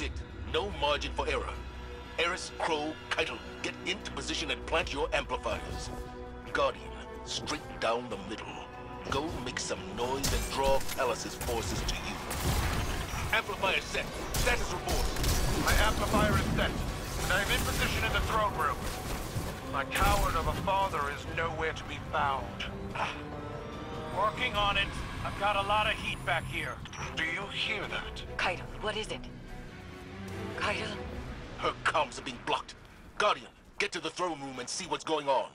This is it. No margin for error. Eris, Crow, Caiatl, get into position and plant your amplifiers. Guardian, straight down the middle. Go make some noise and draw Calus's forces to you. Amplifier set. Status report. My amplifier is set, and I am in position in the throne room. My coward of a father is nowhere to be found. Working on it. I've got a lot of heat back here. Do you hear that? Caiatl, what is it? Caiatl? Her comms are being blocked. Guardian, get to the throne room and see what's going on.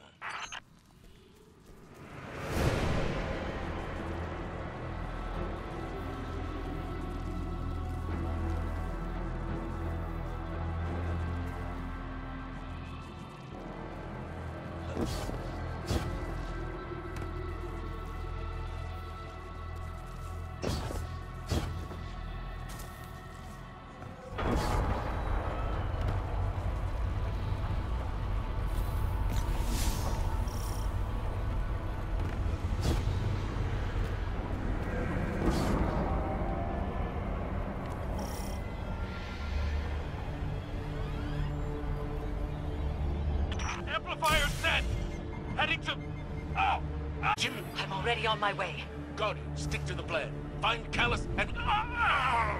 Amplifier set! Heading to... Oh! Jim, I'm already on my way. Guardian, stick to the plan. Find Calus and... Ah!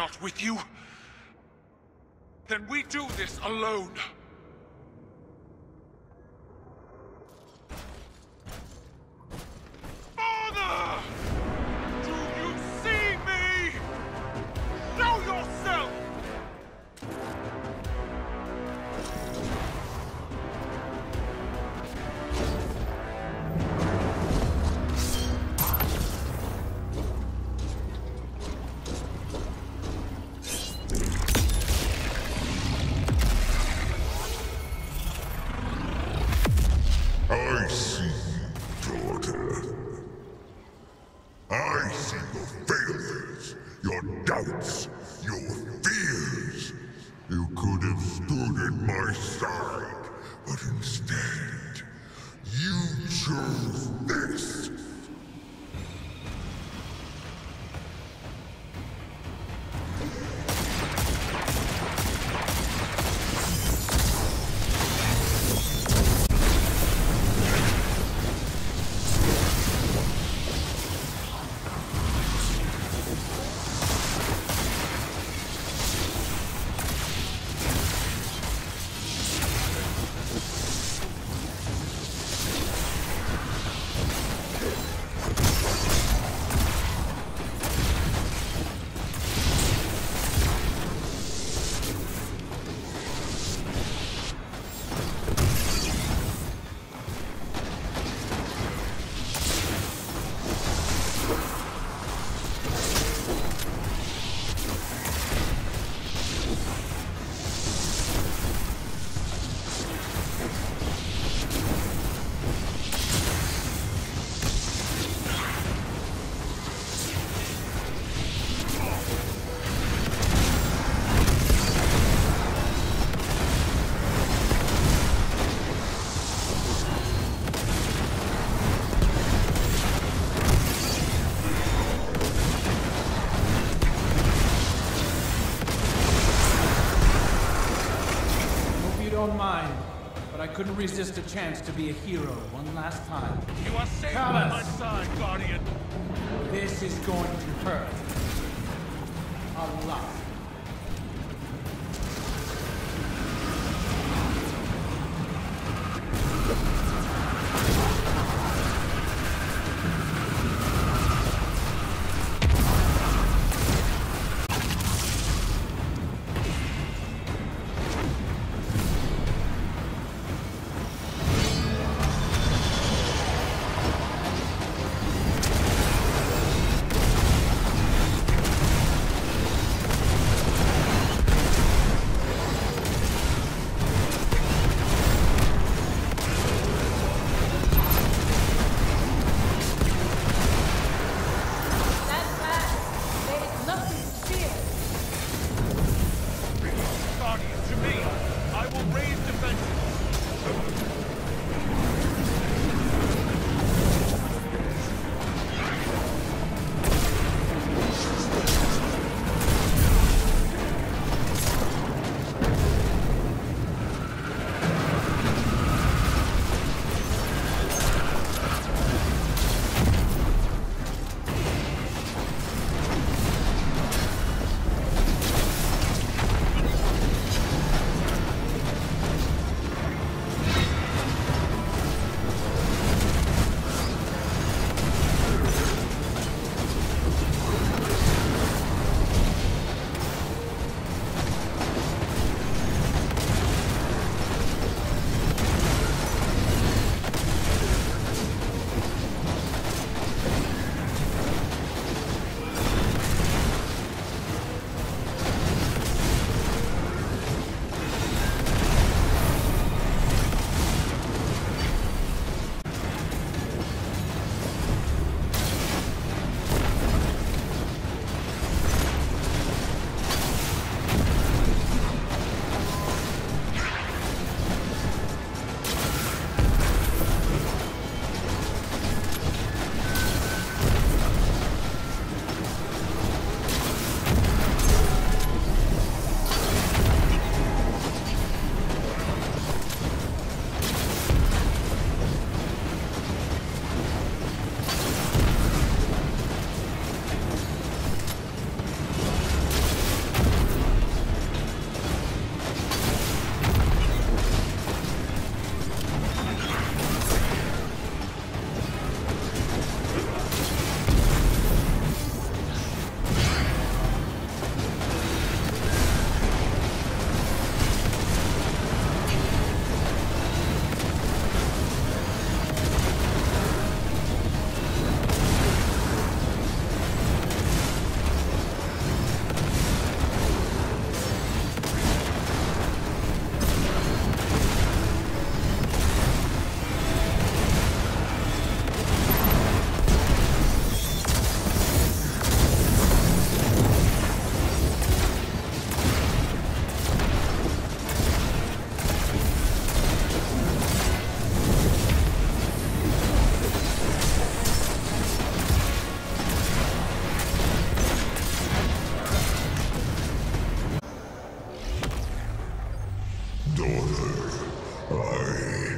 Not with you? Then we do this alone. Couldn't resist a chance to be a hero one last time. You are safe by Calus. my side, Guardian. This is going to hurt. A lot. I...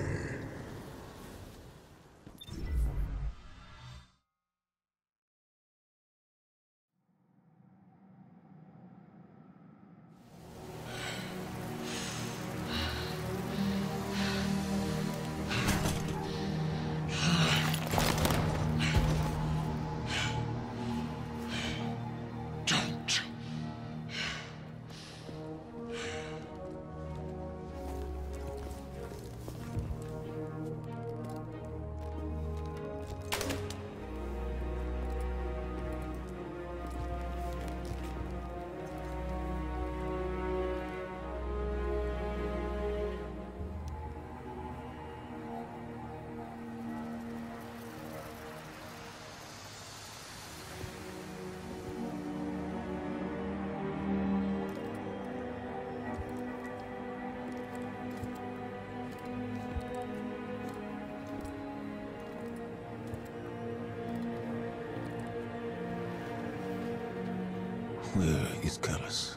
Where is Calus?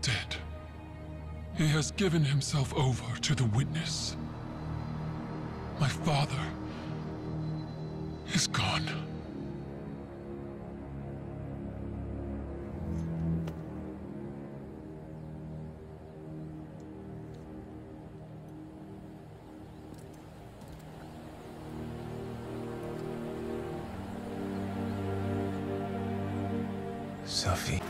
Dead. He has given himself over to the witness. My father is gone. Sophie.